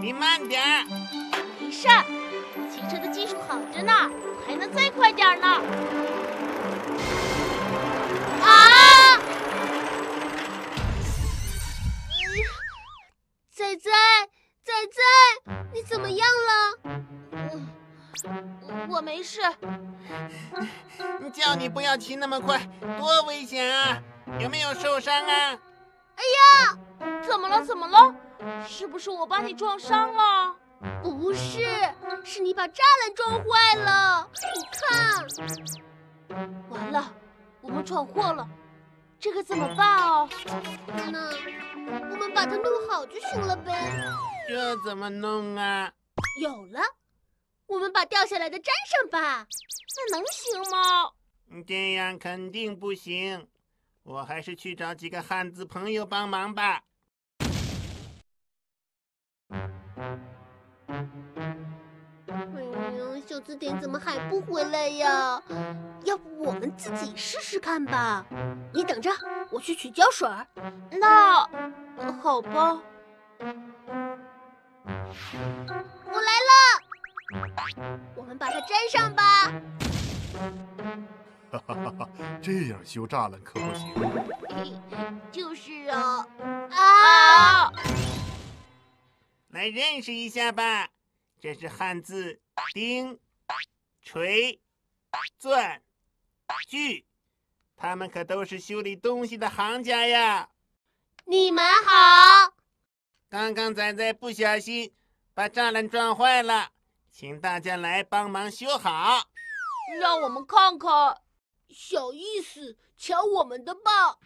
你慢点儿。没事儿，骑车的技术好着呢，还能再快点呢。啊！仔仔，仔仔，你怎么样了？我没事，叫你不要骑那么快，多危险啊！有没有受伤啊？哎呀怎么了？怎么了？是不是我把你撞伤了？不是，是你把栅栏撞坏了。你看，完了，我们闯祸了，这可怎么办哦？那我们把它弄好就行了呗。这怎么弄啊？有了，我们把掉下来的粘上吧。那能行吗？这样肯定不行，我还是去找几个汉子朋友帮忙吧。哎呀，小字典怎么还不回来呀？要不我们自己试试看吧？你等着，我去取胶水。那呃好吧。我来了，我们把它粘上吧。哈哈哈哈！这样修栅栏可不行。就是啊，啊！来认识一下吧，这是汉字“钉”、“锤”、“钻”、“锯”，他们可都是修理东西的行家呀。你们好。刚刚仔仔不小心把栅栏撞坏了，请大家来帮忙修好。让我们看看。小意思，抢我们的吧。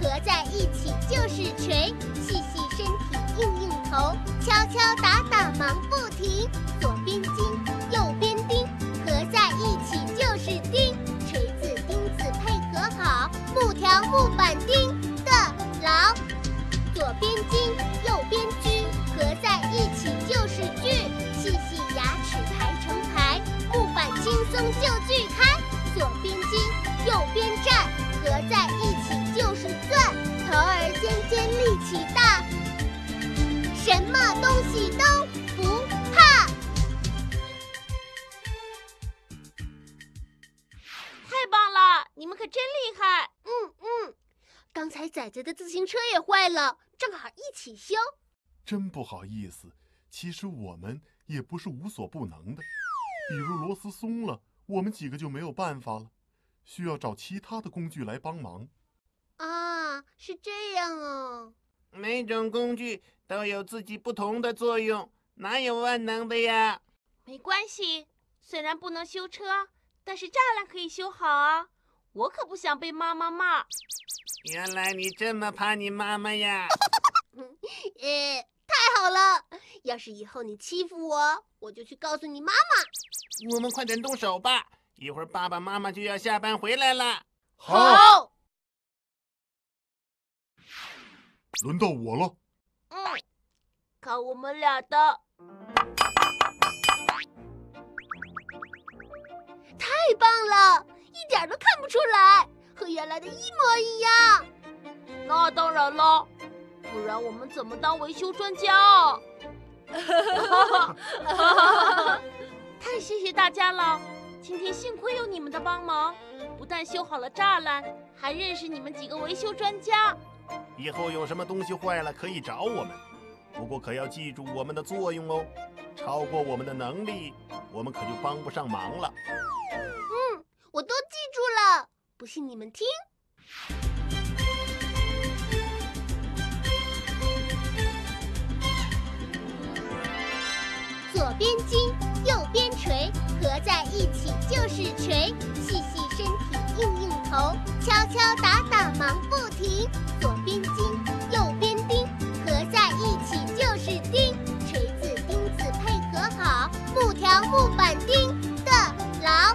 合在一起就是锤。细细身体，硬硬头，敲敲打打忙不停。左边金，右边钉，合。在一起就是钉。锤子钉子配合。好，木条木板钉的牢。左边金，右边锯，合。在一起就是锯。细细牙齿排成排，木板轻松就锯开。左边金，右边站，合。在尖，力气大，什么东西都不怕。太棒了，你们可真厉害！嗯嗯，刚才仔仔的自行车也坏了，正好一起修。真不好意思，其实我们也不是无所不能的。比如螺丝松了，我们几个就没有办法了，需要找其他的工具来帮忙。啊，是这样啊。每种工具都有自己不同的作用，哪有万能的呀？没关系，虽然不能修车，但是栅栏可以修好啊。我可不想被妈妈骂。原来你这么怕你妈妈呀？呃，太好了！要是以后你欺负我，我就去告诉你妈妈。我们快点动手吧，一会儿爸爸妈妈就要下班回来了。好，轮到我了。嗯，看我们俩的。太棒了，一点都看不出来，和原来的一模一样。那当然了，不然我们怎么当维修专家啊？太谢谢大家了！今天幸亏有你们的帮忙，不但修好了栅栏，还认识你们几个维修专家。以后有什么东西坏了可以找我们，不过可要记住我们的作用哦。超过我们的能力，我们可就帮不上忙了。嗯，我都记住了，不信你们听。左边金，右边锤，合在一起就是锤。细细身体，硬头，敲敲打打忙不停。左边金，右边钉，合在一起就是钉。锤子钉子配合好，木条木板钉的牢。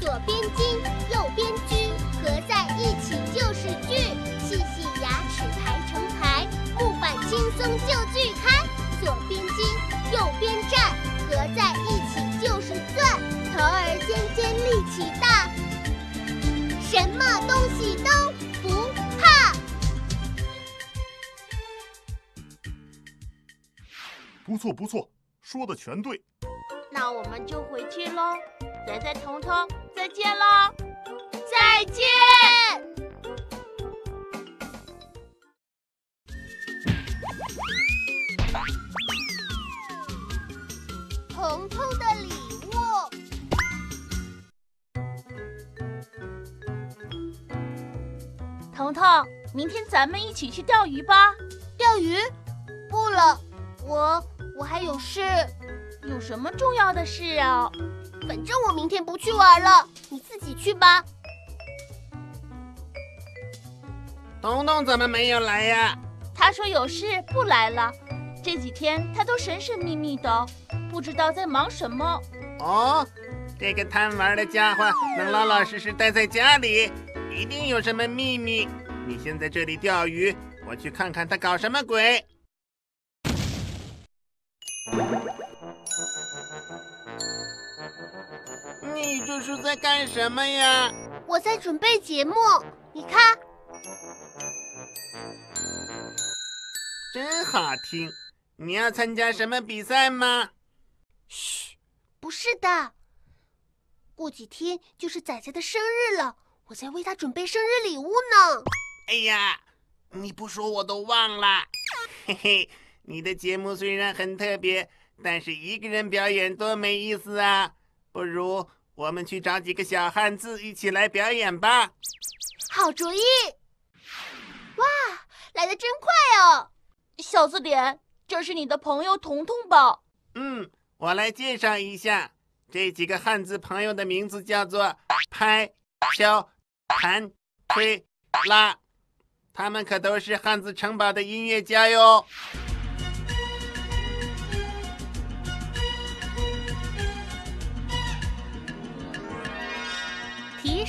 左边金，右边锯，合在一起就是锯。细细牙齿排成排，木板轻松就锯开。左边金，右边站，不错不错，说的全对。那我们就回去喽。仔仔、彤彤，再见喽！再见。彤彤的礼物。彤彤，明天咱们一起去钓鱼吧。钓鱼？不了，我我还有事。有什么重要的事啊？反正我明天不去玩了，你自己去吧。彤彤怎么没有来呀？他说有事不来了。这几天他都神神秘秘的，不知道在忙什么。哦，这个贪玩的家伙能老老实实待在家里，一定有什么秘密。你先在这里钓鱼，我去看看他搞什么鬼。你这是在干什么呀？我在准备节目，你看，真好听。你要参加什么比赛吗？嘘，不是的。过几天就是仔仔的生日了，我在为他准备生日礼物呢。哎呀，你不说我都忘了。嘿嘿，你的节目虽然很特别，但是一个人表演多没意思啊！不如我们去找几个小汉子一起来表演吧。好主意！哇，来的真快哦！小字典，这是你的朋友彤彤吧？嗯，我来介绍一下，这几个汉字朋友的名字叫做拍、敲、弹、推、拉，他们可都是汉字城堡的音乐家哟。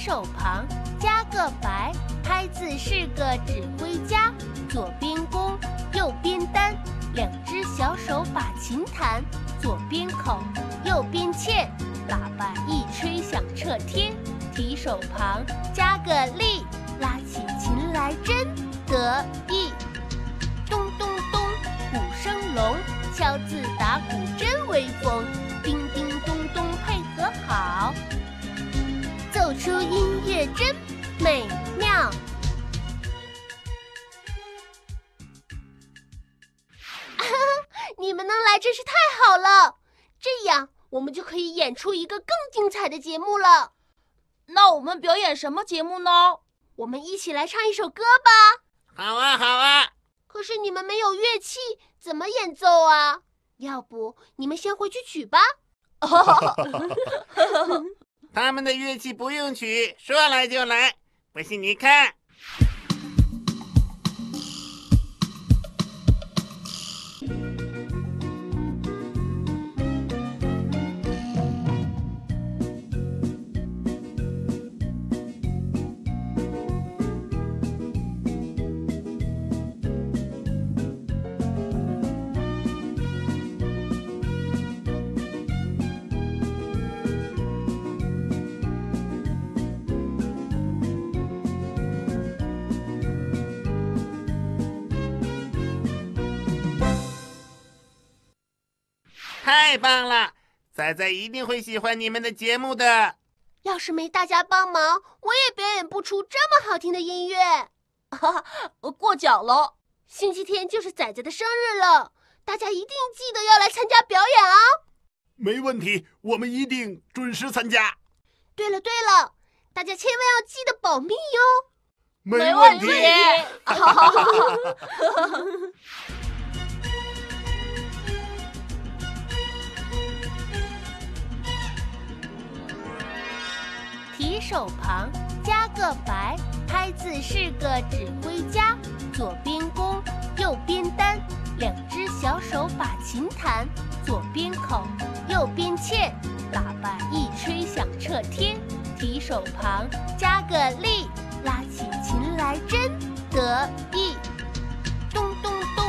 手旁加个白，拍字是个指挥家，左边弓，右边单，两只小手把琴弹，左边口，右边欠，喇叭一吹响彻天。提手旁加个力，拉起琴来真得意。咚咚咚，鼓声隆，敲字打鼓真威风。奏出音乐真美妙。你们能来真是太好了，这样我们就可以演出一个更精彩的节目了。那我们表演什么节目呢？我们一起来唱一首歌吧。好啊，好啊。可是你们没有乐器，怎么演奏啊？要不你们先回去取吧。他们的乐器不用取，说来就来。不信你看。太棒了！仔仔一定会喜欢你们的节目的。要是没大家帮忙，我也表演不出这么好听的音乐。哈哈，过奖了。星期天就是仔仔的生日了，大家一定记得要来参加表演哦。没问题，我们一定准时参加。对了对了，大家千万要记得保密哟。没问题。提手旁加个白，拍字是个指挥家。左边弓，右边单，两只小手把琴弹。左边口，右边欠，喇叭一吹响彻天。提手旁加个立，拉起琴来真得意。咚咚咚，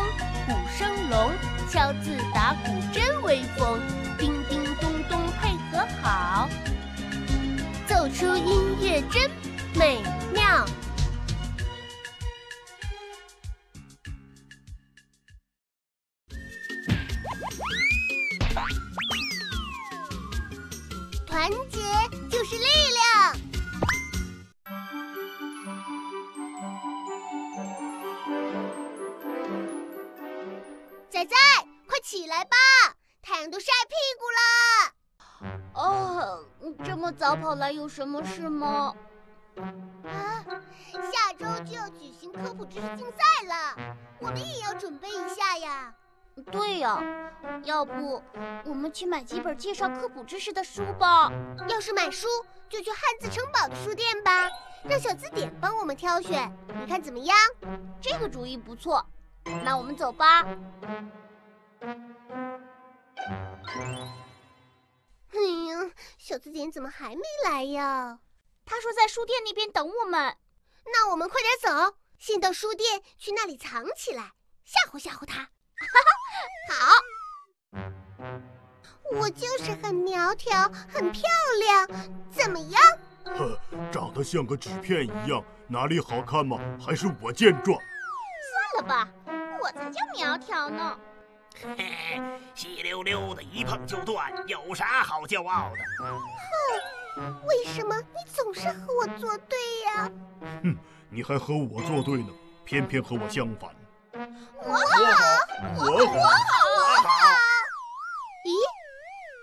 鼓声隆，敲字打鼓真威风。叮叮咚咚，配合好，出音乐真美妙。早跑来有什么事吗？啊，下周就要举行科普知识竞赛了，我们也要准备一下呀。对呀，要不我们去买几本介绍科普知识的书吧？要是买书，就去汉字城堡的书店吧，让小字典帮我们挑选，你看怎么样？这个主意不错，那我们走吧。哎呀，小字典怎么还没来呀？他说在书店那边等我们。那我们快点走，先到书店去那里藏起来，吓唬吓唬他。哈哈，好，我就是很苗条，很漂亮，怎么样？呵，长得像个纸片一样，哪里好看吗？还是我健壮。算了吧，我才叫苗条呢。嘿嘿，稀溜溜的一碰就断，有啥好骄傲的？哼，为什么你总是和我作对呀？哼，你还和我作对呢，偏偏和我相反。我好，我好，我好，我好。咦，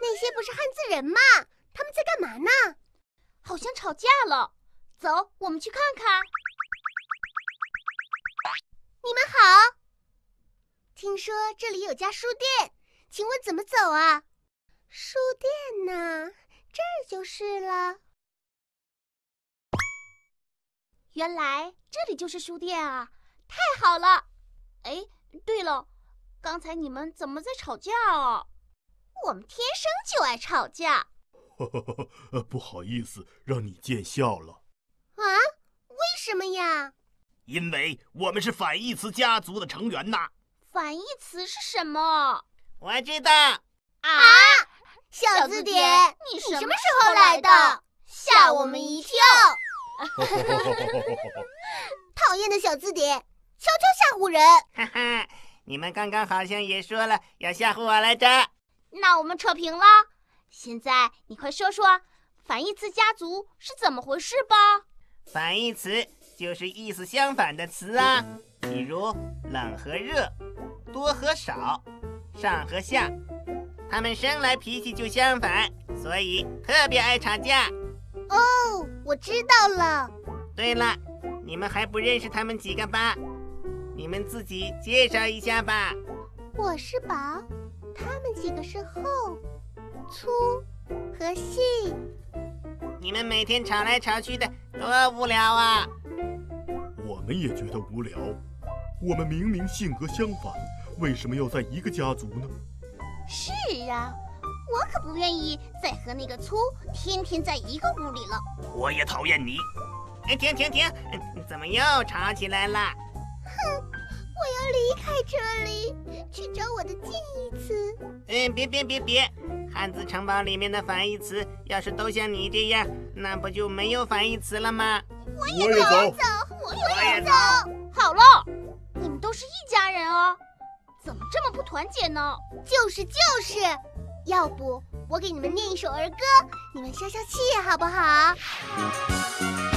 那些不是汉字人吗？他们在干嘛呢？好像吵架了。走，我们去看看。你们好，听说这里有家书店，请问怎么走啊？书店呢？这儿就是了。原来这里就是书店啊！太好了。哎，对了，刚才你们怎么在吵架啊？我们天生就爱吵架。不好意思，让你见笑了。啊？为什么呀？因为我们是反义词家族的成员呐。反义词是什么？我知道。啊！小字典，你什么时候来的？吓我们一跳！讨厌的小字典！悄悄吓唬人，哈哈！你们刚刚好像也说了要吓唬我来着。那我们扯平了。现在你快说说反义词家族是怎么回事吧？反义词就是意思相反的词啊，比如冷和热，多和少，上和下。他们生来脾气就相反，所以特别爱吵架。哦，我知道了。对了，你们还不认识他们几个吧？你们自己介绍一下吧。我是宝，他们几个是厚、粗和细。你们每天吵来吵去的，多无聊啊！我们也觉得无聊。我们明明性格相反，为什么要在一个家族呢？是啊，我可不愿意再和那个粗天天在一个屋里了。我也讨厌你。哎，停停停！怎么又吵起来了？哼，我要离开这里，去找我的近义词。嗯，别别别别！汉字城堡里面的反义词，要是都像你这样，那不就没有反义词了吗？我也走，我也走。好了，你们都是一家人哦。怎么这么不团结呢？就是就是，要不我给你们念一首儿歌，你们消消气好不好？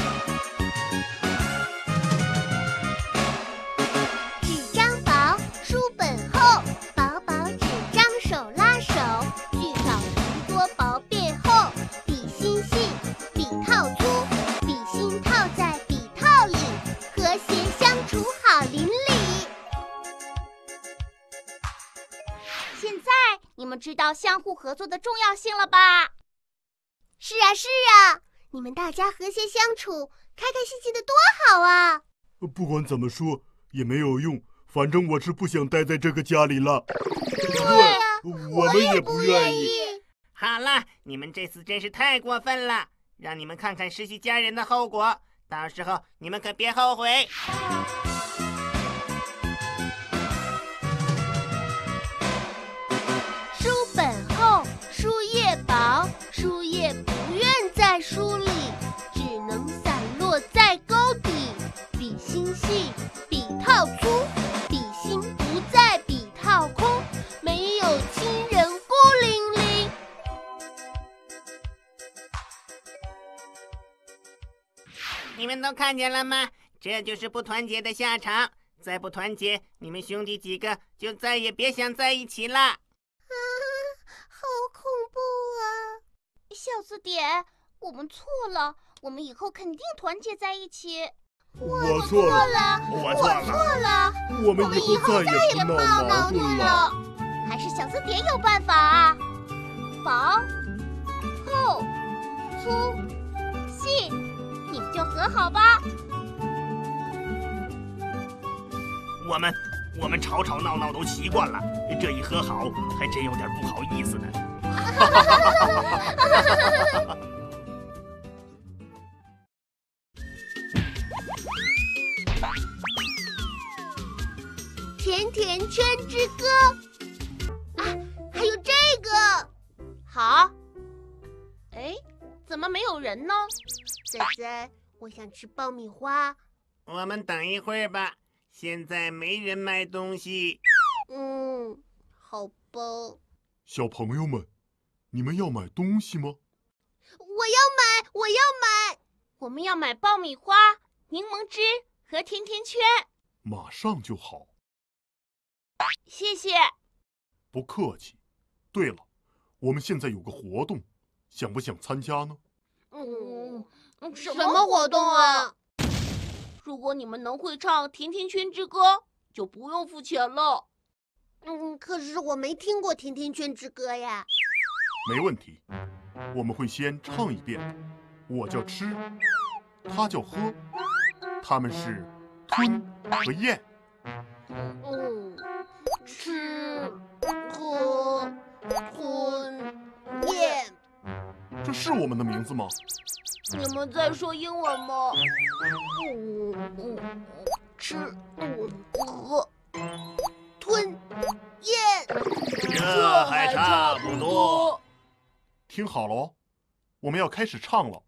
知道相互合作的重要性了吧？是啊，是啊，你们大家和谐相处，开开心心的多好啊！不管怎么说也没有用，反正我是不想待在这个家里了。对，我们也不愿意。好了，你们这次真是太过分了，让你们看看失去家人的后果，到时候你们可别后悔。书里只能散落在沟底，笔芯细，笔套粗，笔芯不在笔套空，没有亲人孤零零。你们都看见了吗？这就是不团结的下场。再不团结，你们兄弟几个就再也别想在一起了。啊，好恐怖啊！小字典。我们错了，我们以后肯定团结在一起。我错了，我错了，我们以后再也不闹矛盾了。还是小字典有办法啊！薄、厚、粗、细，你们就和好吧。我们我们吵吵闹闹都习惯了，这一和好还真有点不好意思呢。人呢？仔仔，我想吃爆米花。我们等一会儿吧，现在没人卖东西。嗯，好吧。小朋友们，你们要买东西吗？我要买，我要买。我们要买爆米花、柠檬汁和甜甜圈。马上就好。谢谢，不客气。对了，我们现在有个活动，想不想参加呢？嗯，什么活动啊？如果你们能会唱《甜甜圈之歌》，就不用付钱了。嗯，可是我没听过《甜甜圈之歌》呀。没问题，我们会先唱一遍。我叫吃，他叫喝，他们是吞和咽。嗯。吃喝吞咽，这是我们的名字吗？你们在说英文吗？吃喝吞咽，这还差不多。听好了哦，我们要开始唱了。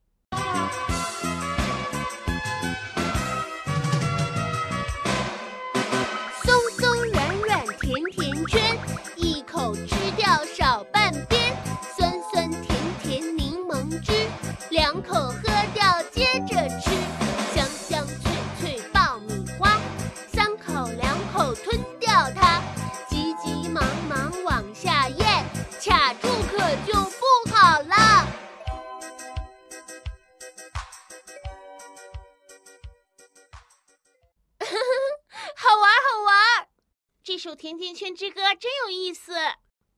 有意思，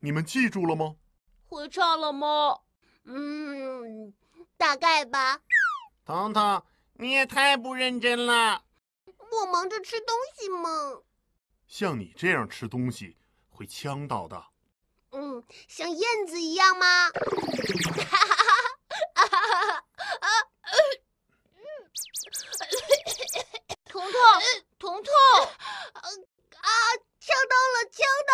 你们记住了吗？会唱了吗？嗯，大概吧。彤彤，你也太不认真了。我忙着吃东西嘛。像你这样吃东西会呛到的。嗯，像燕子一样吗？哈哈哈哈哈哈！彤彤，彤彤，啊！呛到了，呛到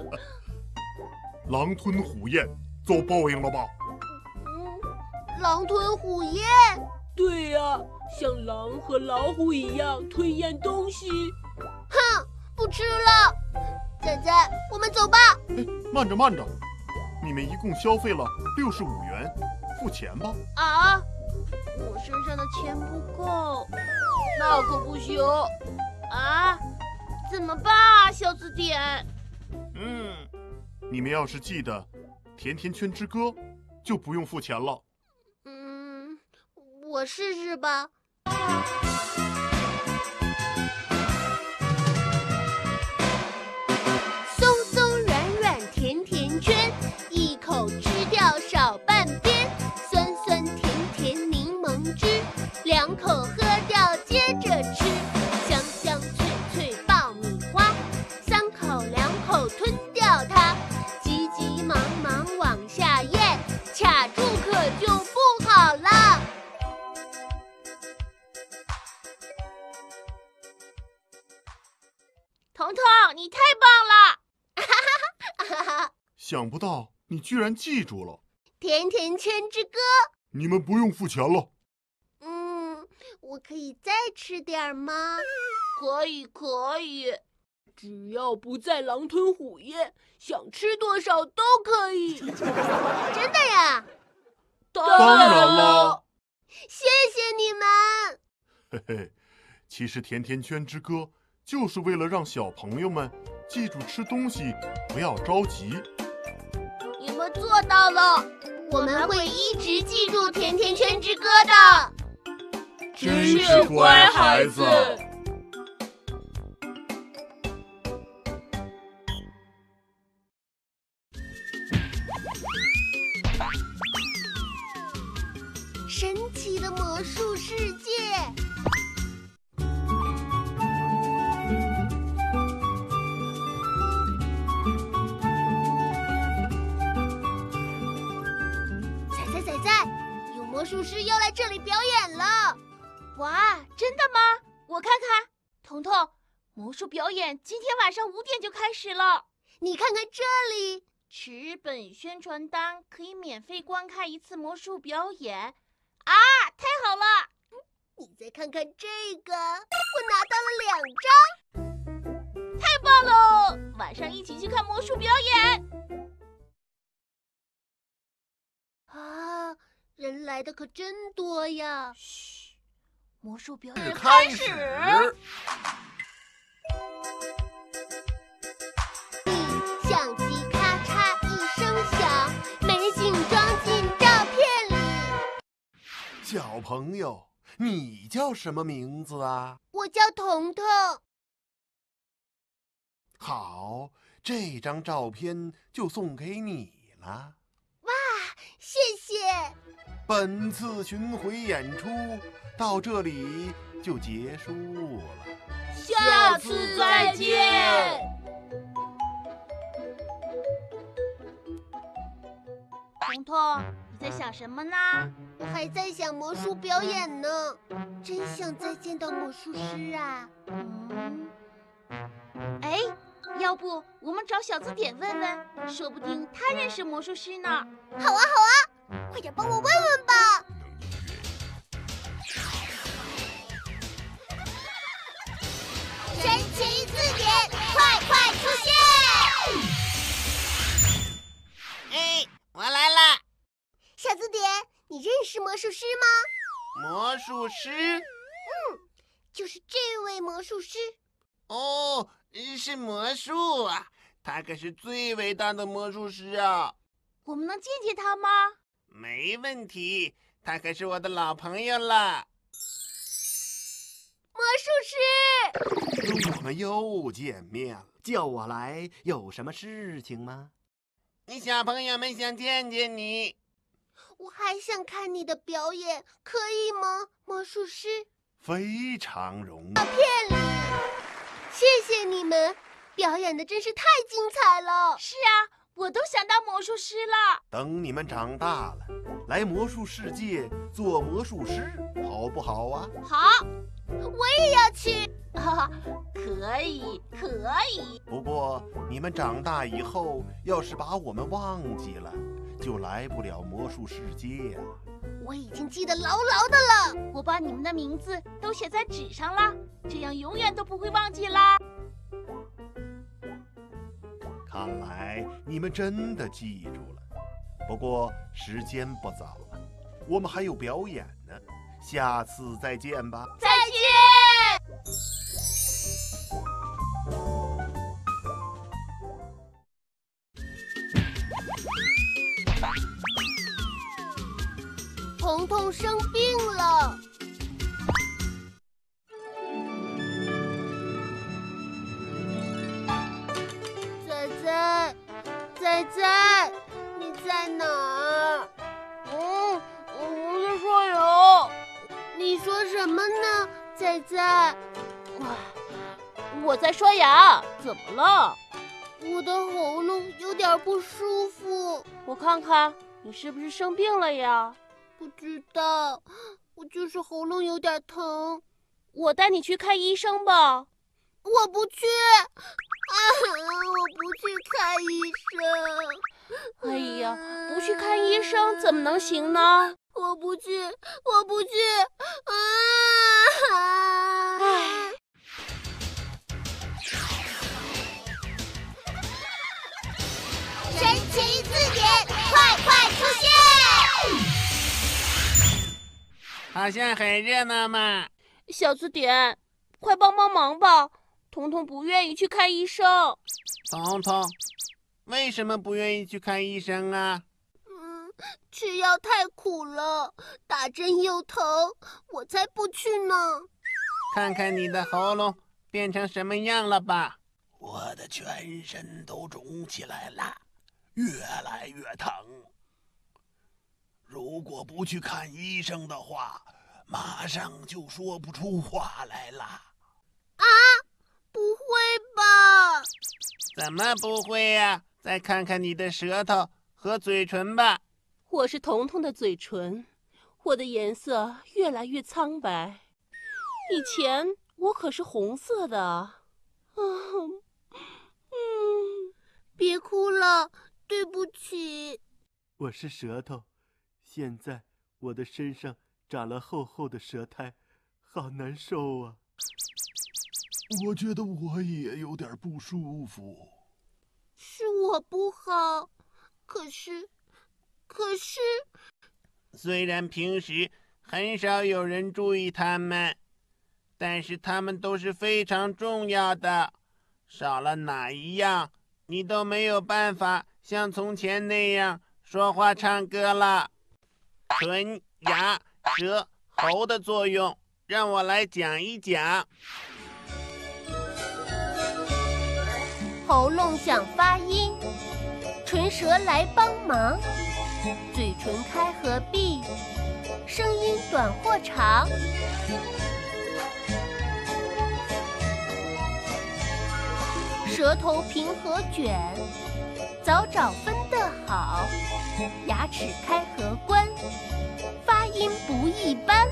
了！狼吞虎咽，遭报应了吧？嗯，狼吞虎咽。对呀，像狼和老虎一样吞咽东西。哼，不吃了。仔仔，我们走吧。哎，慢着慢着，你们一共消费了六十五元，付钱吧。啊，我身上的钱不够，那可不行。啊，怎么办啊，小字典？嗯，你们要是记得《甜甜圈之歌》，就不用付钱了。嗯，我试试吧。彤彤，你太棒了！哈哈，想不到你居然记住了。甜甜圈之歌。你们不用付钱了。嗯，我可以再吃点儿吗？可以，可以。只要不再狼吞虎咽，想吃多少都可以。真的呀？当当然了。谢谢你们。嘿嘿，其实《甜甜圈之歌》就是为了让小朋友们记住吃东西不要着急。你们做到了，我们会一直记住《甜甜圈之歌》的。真是乖孩子。魔术师要来这里表演了！哇，真的吗？我看看，彤彤，魔术表演今天晚上五点就开始了。你看看这里，持本宣传单可以免费观看一次魔术表演。啊，太好了！你再看看这个，我拿到了两张，太棒了！晚上一起去看魔术表演。啊，人来的可真多呀！嘘，魔术表演开始。相机咔嚓一声响，美景装进照片里。小朋友，你叫什么名字啊？我叫彤彤，好，这张照片就送给你了。哇谢谢。本次巡回演出到这里就结束了。下次再见。彤彤，你在想什么呢？我还在想魔术表演呢，真想再见到魔术师啊！嗯，哎，要不我们找小字典问问，说不定他认识魔术师呢。好啊，好啊，快点帮我问问吧。神奇字典，快快出现！哎，我来了，小字典，你认识魔术师吗？魔术师。嗯就是这位魔术师。哦，是魔术啊！他可是最伟大的魔术师啊！我们能见见他吗？没问题，他可是我的老朋友了。魔术师，我们又见面了，叫我来有什么事情吗？你小朋友们想见见你，我还想看你的表演，可以吗？魔术师，非常容易。片里，谢谢你们，表演的真是太精彩了。是啊，我都想当魔术师了。等你们长大了，来魔术世界做魔术师，好不好啊？好，我也要去。哈哈，可以，可以。不过你们长大以后，要是把我们忘记了，就来不了魔术世界了。我已经记得牢牢的了。我把你们的名字都写在纸上啦，这样永远都不会忘记啦。看来你们真的记住了。不过时间不早了，我们还有表演呢，下次再见吧。再见。彤彤生病了。怎么了？我的喉咙有点不舒服。我看看，你是不是生病了呀？不知道，我就是喉咙有点疼。我带你去看医生吧。我不去，啊，我不去看医生。哎呀，不去看医生怎么能行呢？我不去，我不去，啊！好像很热闹嘛。小字典，快帮帮忙吧！彤彤不愿意去看医生。彤彤，为什么不愿意去看医生啊？嗯，吃药太苦了，打针又疼，我才不去呢。看看你的喉咙变成什么样了吧？我的全身都肿起来了，越来越疼。如果不去看医生的话，马上就说不出话来了。啊不会吧？怎么不会呀、再看看你的舌头和嘴唇吧。我是彤彤的嘴唇，我的颜色越来越苍白。以前我可是红色的。啊嗯，别哭了，对不起。我是舌头，现在我的身上长了厚厚的舌苔，好难受啊！我觉得我也有点不舒服。是我不好，可是，可是，虽然平时很少有人注意他们，但是他们都是非常重要的。少了哪一样，你都没有办法像从前那样说话、唱歌了。唇、牙、舌、喉的作用，让我来讲一讲。喉咙想发音，唇舌来帮忙，嘴唇开合闭，声音短或长。舌头平和卷，早早分得好，牙齿开合关，发音不一般。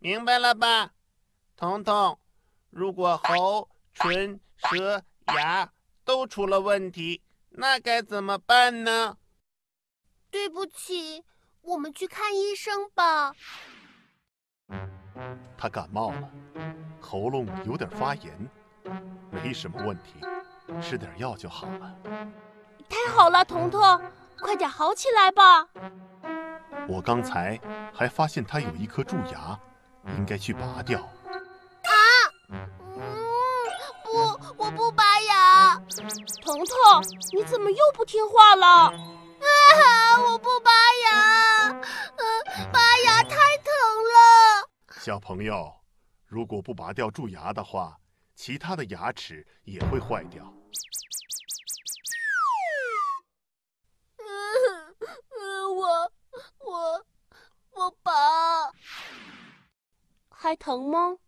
明白了吧，彤彤？如果喉、唇、舌、牙都出了问题，那该怎么办呢？对不起，我们去看医生吧。他感冒了，喉咙有点发炎，没什么问题，吃点药就好了。太好了，彤彤，快点好起来吧！我刚才还发现他有一颗蛀牙，应该去拔掉。嗯，不，我不拔牙。彤彤，你怎么又不听话了？啊，我不拔牙。嗯，拔牙太疼了。小朋友，如果不拔掉蛀牙的话，其他的牙齿也会坏掉。我我我拔。还疼吗？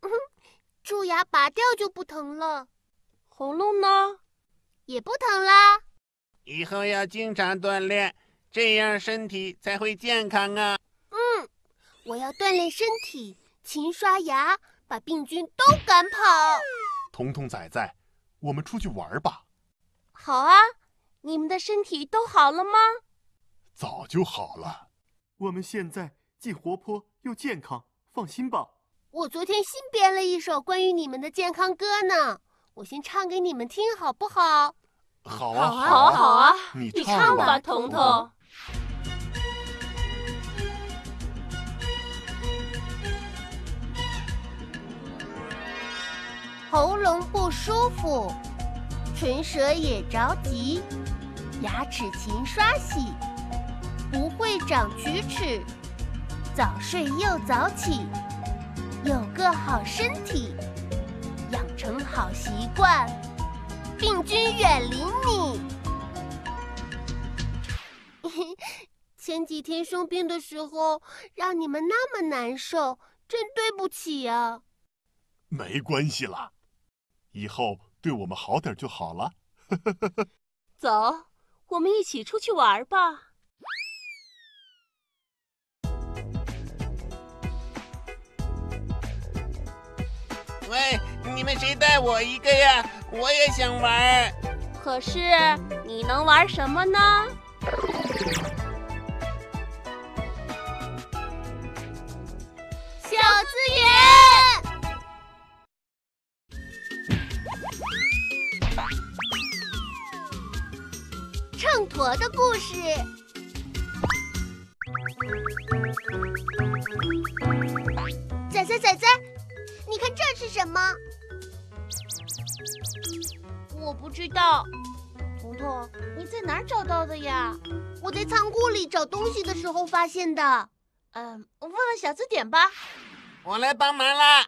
蛀牙拔掉就不疼了，喉咙呢？也不疼啦。以后要经常锻炼，这样身体才会健康啊！嗯，我要锻炼身体，勤刷牙，把病菌都赶跑。彤彤仔仔，我们出去玩吧。好啊，你们的身体都好了吗？早就好了。我们现在既活泼又健康，放心吧。我昨天新编了一首关于你们的健康歌呢，我先唱给你们听，好不好？好啊，啊，好啊，好啊，你你唱吧唱吧，彤彤。喉咙不舒服，唇舌也着急，牙齿勤刷洗，不会长龋齿，早睡又早起，有个好身体，养成好习惯，病菌远离你。前几天生病的时候，让你们那么难受，真对不起呀、没关系啦，以后对我们好点就好了。走，我们一起出去玩吧。喂，你们谁带我一个呀？我也想玩。可是你能玩什么呢？时候发现的。嗯，问问小字典吧。我来帮忙啦。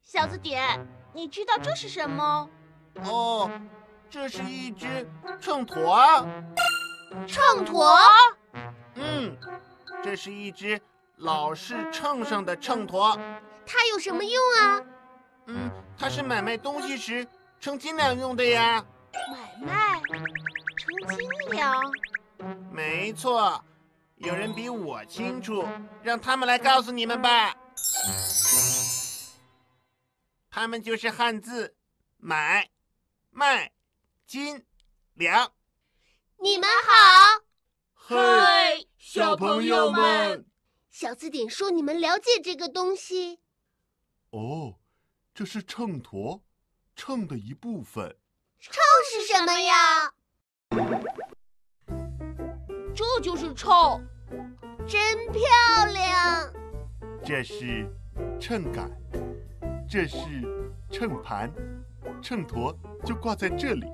小字典，你知道这是什么？哦，这是一只秤砣。秤砣，嗯，这是一只老式秤上的秤砣。它有什么用啊？嗯，它是买卖东西时称斤两用的呀。买卖，称斤两。没错，有人比我清楚，让他们来告诉你们吧。他们就是汉字“买、卖、斤、两你们好，嘿，小朋友们，小字典说你们了解这个东西。哦，这是秤砣，秤的一部分。秤是什么呀？这就是秤。真漂亮！这是秤杆，这是秤盘，秤砣就挂在这里。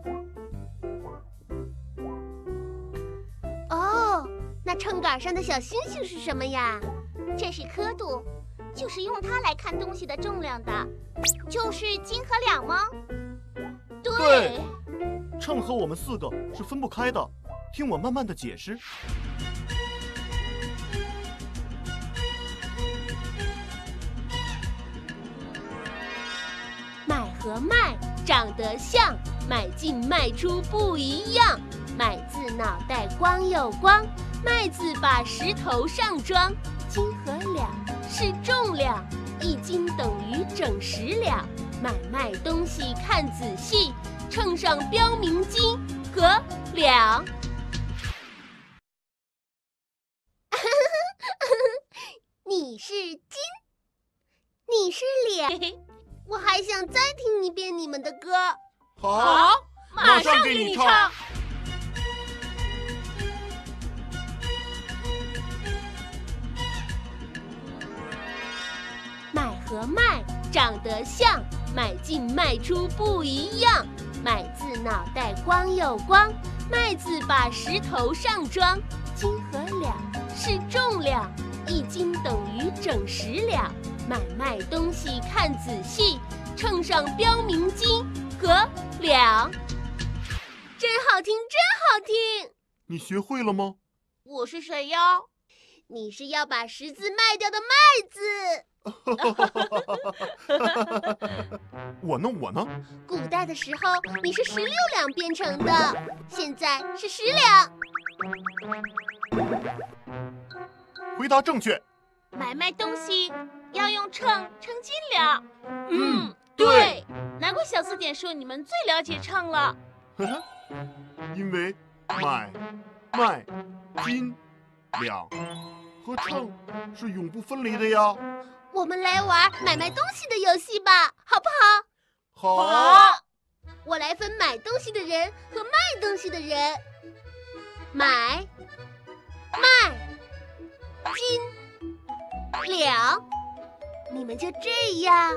哦，那秤杆上的小星星是什么呀？这是刻度，就是用它来看东西的重量的，就是斤和两吗？对，秤和我们四个是分不开的，听我慢慢的解释。和卖长得像，买进卖出不一样。买字脑袋光又光，麦字把石头上装。斤和两是重量，一斤等于整十两。买卖东西看仔细，秤上标明斤和两。你是金，你是两。我还想再听一遍你们的歌。好，马上给你唱。买和卖长得像，买进卖出不一样。买字脑袋光又光，卖字把石头上装。斤和两是重量，一斤等于整十两。买卖东西看仔细，秤上标明斤和两。真好听，真好听！你学会了吗？我是谁呀？你是要把十字卖掉的麦子。我呢？我呢？古代的时候，你是十六两变成的，现在是十两。回答正确。买卖东西要用秤称斤两。嗯，对，难怪小字典说你们最了解秤了。呵呵，因为买、卖、斤、两和秤是永不分离的呀。我们来玩买卖东西的游戏吧，好不好？好，我来分买东西的人和卖东西的人。买、卖、斤、两，你们就这样